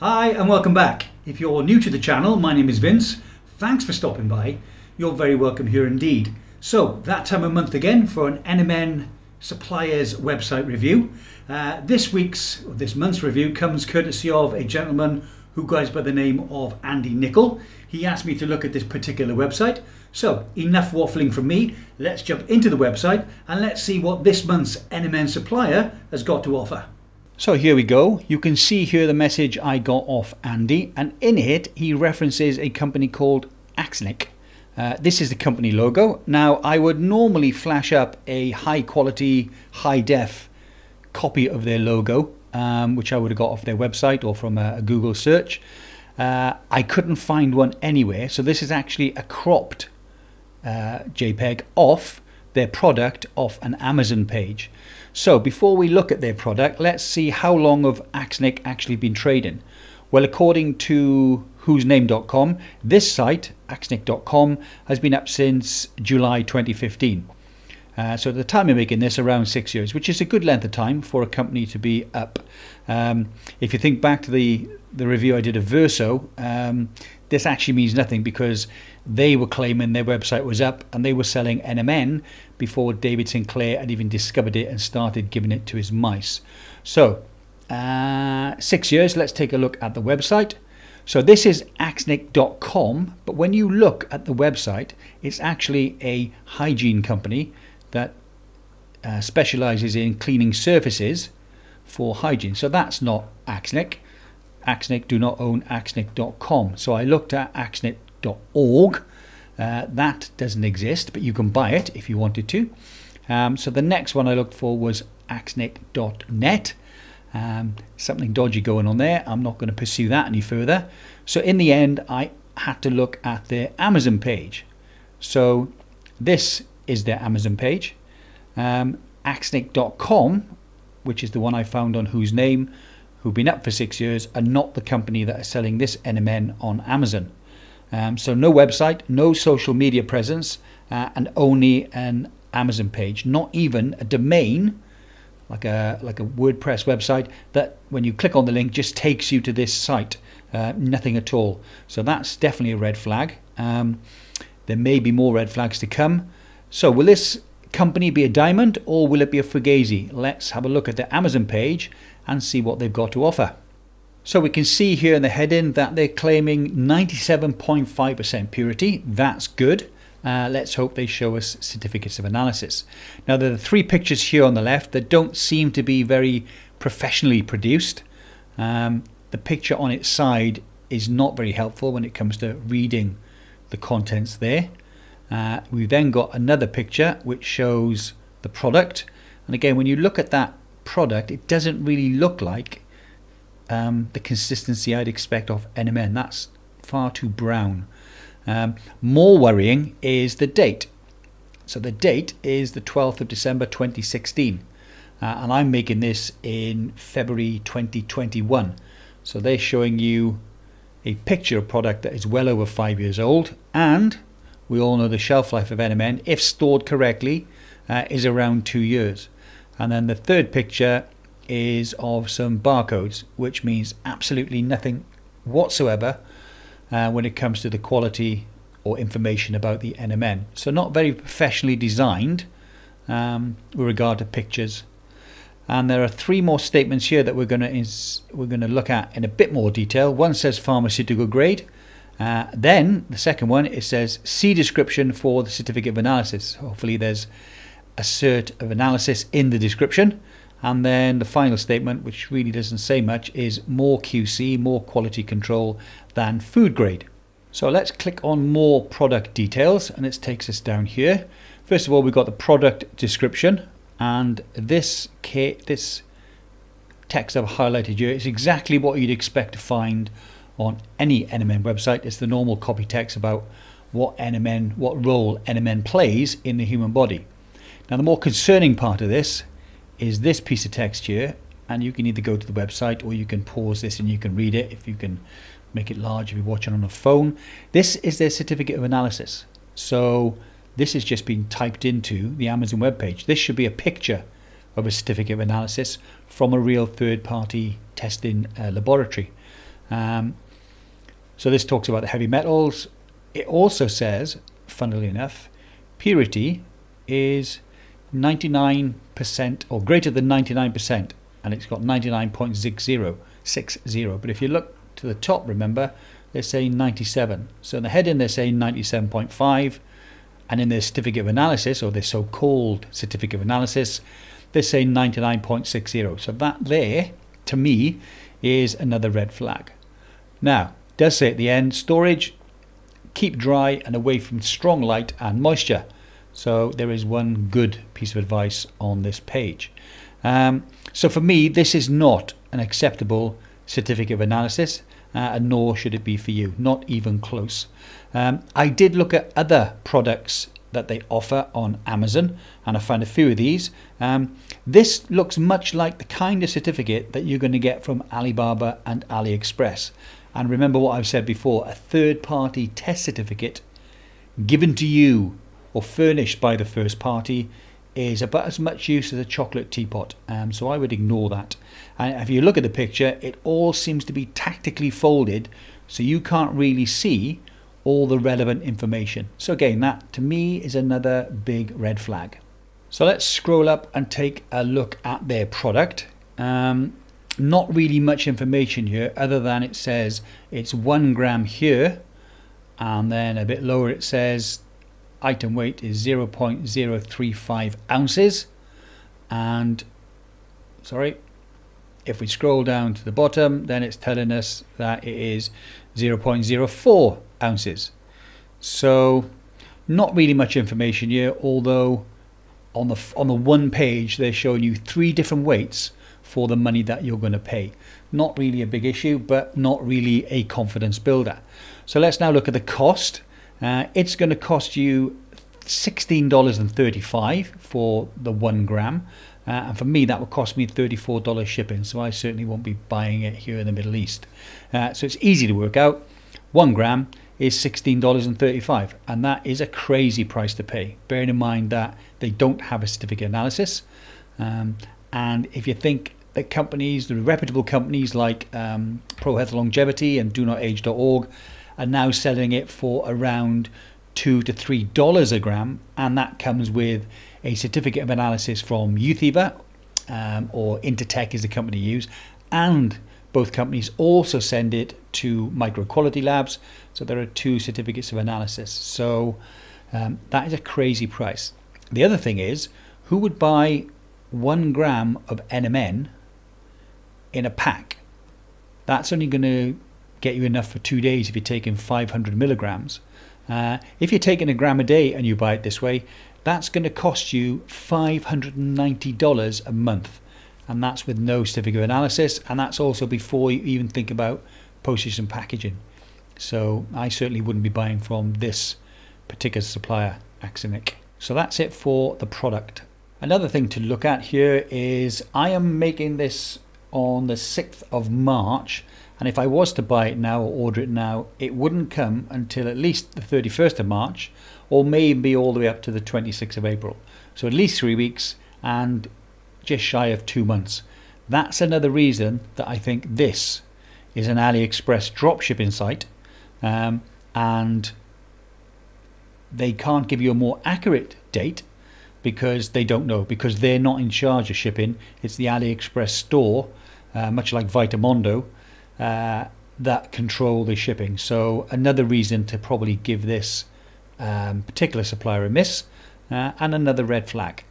Hi and welcome back. If you're new to the channel, my name is Vince. Thanks for stopping by. You're very welcome here indeed. So, that time of month again for an NMN suppliers website review. Uh, this week's, or this month's review comes courtesy of a gentleman who goes by the name of Andy Nicol. He asked me to look at this particular website. So, enough waffling from me. Let's jump into the website and let's see what this month's NMN supplier has got to offer. So here we go. You can see here the message I got off Andy, and in it he references a company called Axenic. Uh, this is the company logo. Now I would normally flash up a high quality, high def copy of their logo, um, which I would have got off their website or from a, a Google search. Uh, I couldn't find one anywhere, so this is actually a cropped uh, JPEG off their product off an Amazon page. So before we look at their product, let's see how long of Axenic actually been trading. Well, according to whosname.com, this site, axenic.com, has been up since July 2015. Uh, so at the time of making this, around six years, which is a good length of time for a company to be up. Um, if you think back to the the review I did of Verso, um, this actually means nothing because they were claiming their website was up and they were selling NMN before David Sinclair had even discovered it and started giving it to his mice. So, uh, six years, let's take a look at the website. So this is axenic.com, but when you look at the website, it's actually a hygiene company that uh, specializes in cleaning surfaces for hygiene. So that's not Axenic. Axenic do not own axenic.com. So I looked at axenic.org. Uh, that doesn't exist, but you can buy it if you wanted to. Um, so the next one I looked for was axenic.net. Um, something dodgy going on there. I'm not going to pursue that any further. So in the end, I had to look at their Amazon page. So this is their Amazon page. Um, axenic.com, which is the one I found on whose name, who've been up for six years, are not the company that are selling this NMN on Amazon. Um, so no website, no social media presence, uh, and only an Amazon page. Not even a domain, like a like a WordPress website that when you click on the link just takes you to this site. Uh, nothing at all. So that's definitely a red flag. Um, there may be more red flags to come. So will this company be a diamond or will it be a fugazi? Let's have a look at the Amazon page and see what they've got to offer. So we can see here in the heading that they're claiming 97.5% purity. That's good. Uh, let's hope they show us certificates of analysis. Now there are three pictures here on the left that don't seem to be very professionally produced. Um, the picture on its side is not very helpful when it comes to reading the contents there. Uh, we've then got another picture which shows the product and again when you look at that product it doesn't really look like um, the consistency I'd expect of NMN that's far too brown. Um, more worrying is the date. So the date is the 12th of December 2016 uh, and I'm making this in February 2021 so they're showing you a picture of product that is well over five years old. And we all know the shelf life of NMN, if stored correctly, uh, is around two years. And then the third picture is of some barcodes, which means absolutely nothing whatsoever uh, when it comes to the quality or information about the NMN. So not very professionally designed um, with regard to pictures. And there are three more statements here that we're going to we're going to look at in a bit more detail. One says pharmaceutical grade. Uh, then the second one it says see description for the certificate of analysis. Hopefully there's a cert of analysis in the description. And then the final statement, which really doesn't say much, is more QC, more quality control than food grade. So let's click on more product details and it takes us down here. First of all, we've got the product description and this this text I've highlighted here is exactly what you'd expect to find on any NMN website. It's the normal copy text about what NMN, what role NMN plays in the human body. Now the more concerning part of this is this piece of text here and you can either go to the website or you can pause this and you can read it if you can make it large if you're watching on a phone. This is their certificate of analysis. So this is just being typed into the Amazon webpage. This should be a picture of a certificate of analysis from a real third party testing uh, laboratory. Um, so this talks about the heavy metals. It also says, funnily enough, purity is 99% or greater than 99% and it's got 99.60 but if you look to the top remember they're saying 97 so in the heading they're saying 97.5 and in their certificate of analysis or their so-called certificate of analysis they're saying 99.60 so that there to me is another red flag. Now does say at the end storage keep dry and away from strong light and moisture so there is one good piece of advice on this page. Um, so for me, this is not an acceptable certificate of analysis, uh, and nor should it be for you, not even close. Um, I did look at other products that they offer on Amazon, and I found a few of these. Um, this looks much like the kind of certificate that you're going to get from Alibaba and AliExpress. And remember what I've said before a third party test certificate given to you or furnished by the first party is about as much use as a chocolate teapot. Um, so I would ignore that. And if you look at the picture, it all seems to be tactically folded so you can't really see all the relevant information. So again, that to me is another big red flag. So let's scroll up and take a look at their product. Um, not really much information here other than it says it's one gram here and then a bit lower it says item weight is 0.035 ounces. And sorry if we scroll down to the bottom then it's telling us that it is 0.04 ounces. So not really much information here although on the on the one page they're showing you three different weights for the money that you're going to pay. Not really a big issue but not really a confidence builder. So let's now look at the cost uh, it's going to cost you $16.35 for the one gram. Uh, and for me, that would cost me $34 shipping. So I certainly won't be buying it here in the Middle East. Uh, so it's easy to work out. One gram is $16.35. And that is a crazy price to pay. Bearing in mind that they don't have a certificate analysis. Um, and if you think that companies, the reputable companies like um, Pro Longevity and Do Not Age.org, are now selling it for around two to three dollars a gram, and that comes with a certificate of analysis from Uthever um, or Intertek is the company use, and both companies also send it to Micro Quality Labs. So there are two certificates of analysis. So um, that is a crazy price. The other thing is, who would buy one gram of NMN in a pack? That's only going to get you enough for two days if you're taking 500 milligrams. Uh, if you're taking a gram a day and you buy it this way, that's going to cost you $590 a month. And that's with no certificate of analysis. And that's also before you even think about postage and packaging. So I certainly wouldn't be buying from this particular supplier, Axenic. So that's it for the product. Another thing to look at here is I am making this on the 6th of March and if I was to buy it now or order it now it wouldn't come until at least the 31st of March or maybe all the way up to the 26th of April. So at least three weeks and just shy of two months. That's another reason that I think this is an AliExpress dropshipping site um, and they can't give you a more accurate date because they don't know because they're not in charge of shipping. It's the AliExpress store uh, much like Vitamondo uh, that control the shipping. So another reason to probably give this um, particular supplier a miss uh, and another red flag.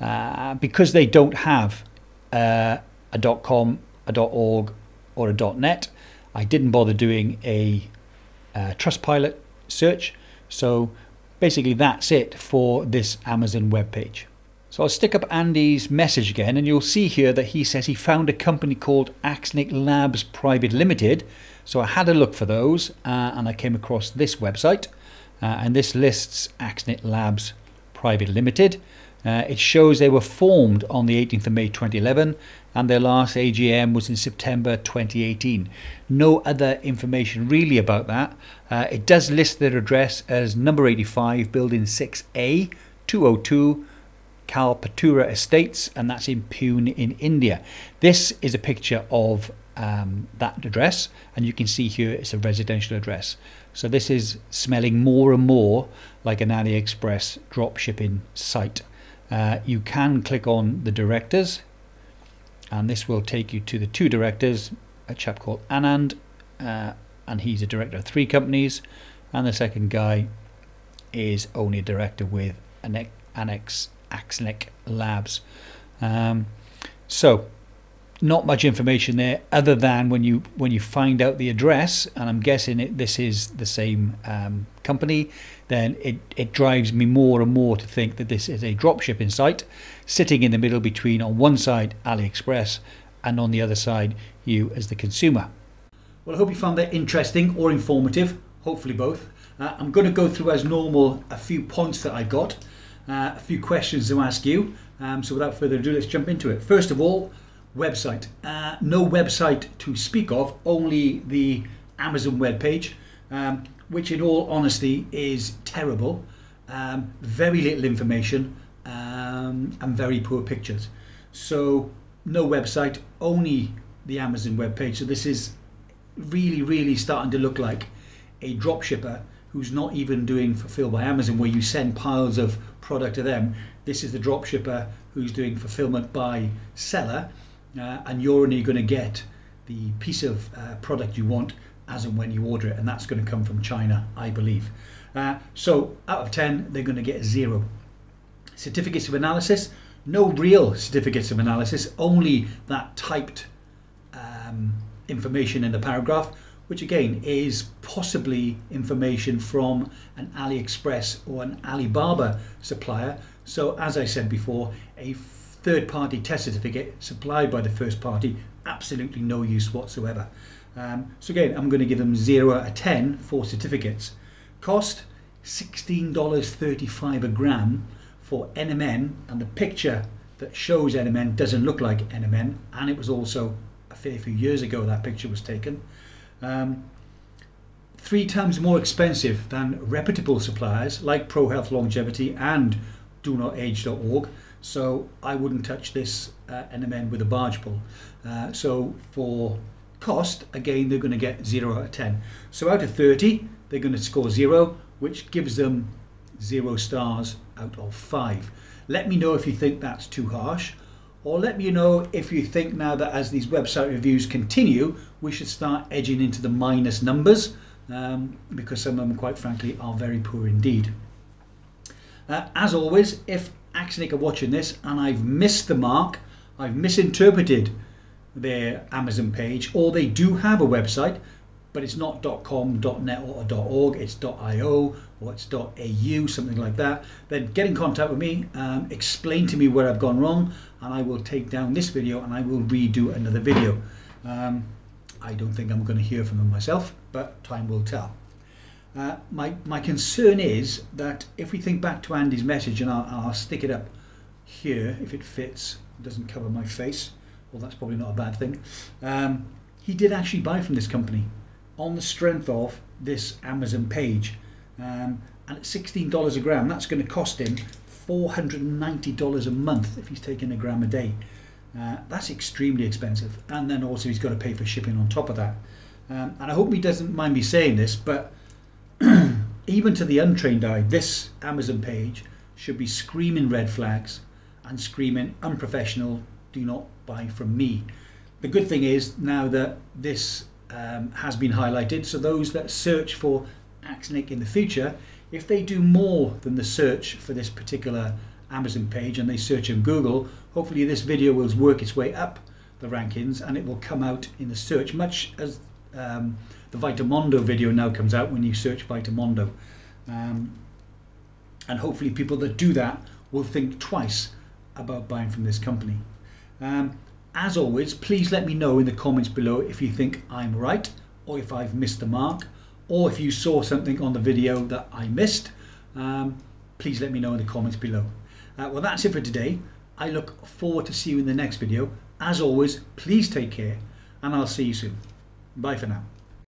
Uh, because they don't have uh, a .com, a .org or a .net, I didn't bother doing a uh, Trustpilot search. So basically that's it for this Amazon web page. So I'll stick up Andy's message again and you'll see here that he says he found a company called Axenic Labs Private Limited. So I had a look for those uh, and I came across this website uh, and this lists Axenic Labs Private Limited. Uh, it shows they were formed on the 18th of May 2011 and their last AGM was in September 2018. No other information really about that. Uh, it does list their address as number 85 building 6A 202 Kalpataru Estates, and that's in Pune in India. This is a picture of um, that address and you can see here it's a residential address so this is smelling more and more like an AliExpress drop shipping site uh, you can click on the directors and this will take you to the two directors a chap called Anand uh, and he's a director of three companies and the second guy is only a director with an Annex Axenic Labs um, so not much information there other than when you when you find out the address and I'm guessing it this is the same um, company then it, it drives me more and more to think that this is a dropshipping site sitting in the middle between on one side AliExpress and on the other side you as the consumer. Well I hope you found that interesting or informative hopefully both. Uh, I'm going to go through as normal a few points that I got uh, a few questions to ask you um, so without further ado let's jump into it. First of all website. Uh, no website to speak of, only the Amazon webpage, um, which in all honesty is terrible. Um, very little information um, and very poor pictures. So no website, only the Amazon webpage. So this is really, really starting to look like a dropshipper who's not even doing fulfilled by Amazon where you send piles of product to them. This is the dropshipper who's doing fulfillment by seller uh, and you're only going to get the piece of uh, product you want as and when you order it, and that's going to come from China, I believe. Uh, so out of 10, they're going to get zero. Certificates of analysis, no real certificates of analysis, only that typed um, information in the paragraph, which again is possibly information from an AliExpress or an Alibaba supplier. So as I said before, a third party test certificate supplied by the first party, absolutely no use whatsoever. Um, so again, I'm going to give them 0 out of 10 for certificates. Cost $16.35 a gram for NMN and the picture that shows NMN doesn't look like NMN and it was also a fair few years ago that picture was taken. Um, three times more expensive than reputable suppliers like ProHealth Longevity and DoNotAge.org so I wouldn't touch this uh, NMN with a barge pole. Uh, so for cost, again, they're going to get 0 out of 10. So out of 30, they're going to score 0, which gives them 0 stars out of 5. Let me know if you think that's too harsh, or let me know if you think now that as these website reviews continue, we should start edging into the minus numbers, um, because some of them, quite frankly, are very poor indeed. Uh, as always, if Axenic are watching this and I've missed the mark, I've misinterpreted their Amazon page, or they do have a website, but it's not .com, .net or .org, it's .io or it's .au, something like that, then get in contact with me, um, explain to me where I've gone wrong, and I will take down this video and I will redo another video. Um, I don't think I'm going to hear from them myself, but time will tell. Uh, my, my concern is that if we think back to Andy's message, and I'll, I'll stick it up here if it fits, it doesn't cover my face, well that's probably not a bad thing. Um, he did actually buy from this company on the strength of this Amazon page. Um, and at $16 a gram, that's going to cost him $490 a month if he's taking a gram a day. Uh, that's extremely expensive. And then also he's got to pay for shipping on top of that. Um, and I hope he doesn't mind me saying this, but even to the untrained eye, this Amazon page should be screaming red flags and screaming unprofessional, do not buy from me. The good thing is now that this um, has been highlighted, so those that search for Axenic in the future, if they do more than the search for this particular Amazon page and they search in Google, hopefully this video will work its way up the rankings and it will come out in the search much as um, the Vitamondo video now comes out when you search Vitamondo. Um, and hopefully people that do that will think twice about buying from this company. Um, as always, please let me know in the comments below if you think I'm right or if I've missed the mark or if you saw something on the video that I missed. Um, please let me know in the comments below. Uh, well, that's it for today. I look forward to see you in the next video. As always, please take care and I'll see you soon. Bye for now.